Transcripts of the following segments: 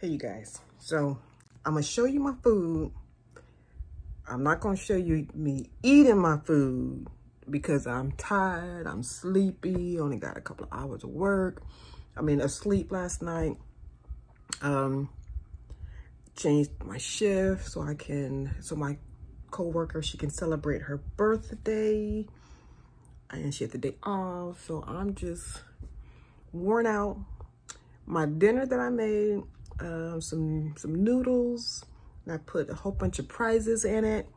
Hey, you guys. So, I'm to show you my food. I'm not going to show you me eating my food because I'm tired. I'm sleepy. Only got a couple of hours of work. I mean, asleep last night. Um, changed my shift so I can, so my co-worker, she can celebrate her birthday. And she had the day off. So I'm just worn out. My dinner that I made um, some, some noodles. I put a whole bunch of prizes in it.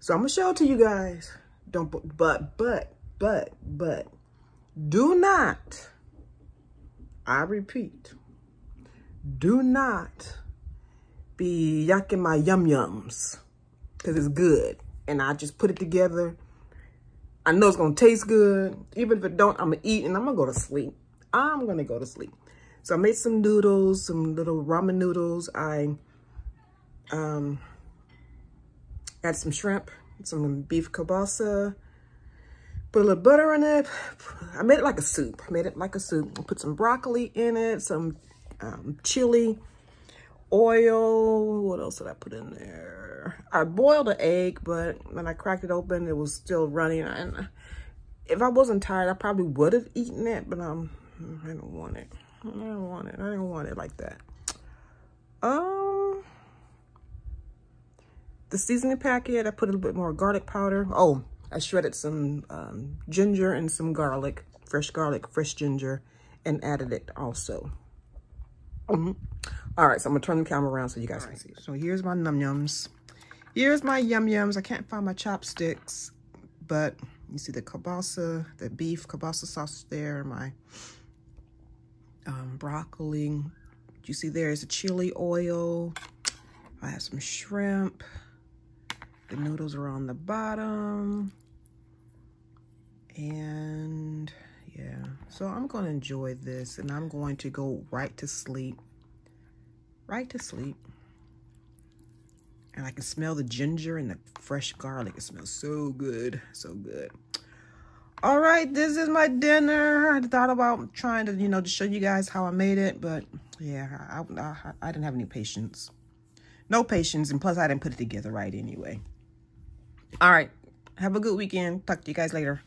So I'm to show it to you guys. Don't, but, but, but, but, do not, I repeat, do not be yucking my yum yums because it's good. And I just put it together. I know it's to taste good. Even if it don't, I'm to eat and I'm to go to sleep. I'm to go to sleep. So I made some noodles, some little ramen noodles. I um, added some shrimp, some beef kielbasa, put a little butter in it. I made it like a soup. I made it like a soup. Put some broccoli in it, some um, chili, oil. What else did I put in there? I boiled an egg, but when I cracked it open, it was still running. And if I wasn't tired, I probably would have eaten it, but um, I don't want it. I don't want it. I don't want it like that. Um, the seasoning packet, I put a little bit more garlic powder. Oh, I shredded some um, ginger and some garlic, fresh garlic, fresh ginger, and added it also. Mm -hmm. All right, so I'm gonna turn the camera around so you guys can see. So here's my num yums. Here's my yum yums. I can't find my chopsticks, but you see the kielbasa, the beef kielbasa sauce there, my um, broccoli. You see there is a chili oil. I have some shrimp. The noodles are on the bottom. And yeah, so I'm going to enjoy this and I'm going to go right to sleep. Right to sleep. And I can smell the ginger and the fresh garlic. It smells so good, so good all right this is my dinner. I thought about trying to you know to show you guys how i made it but yeah I, I, I didn't have any patience. No patience and plus i didn't put it together right anyway. All right have a good weekend. Talk to you guys later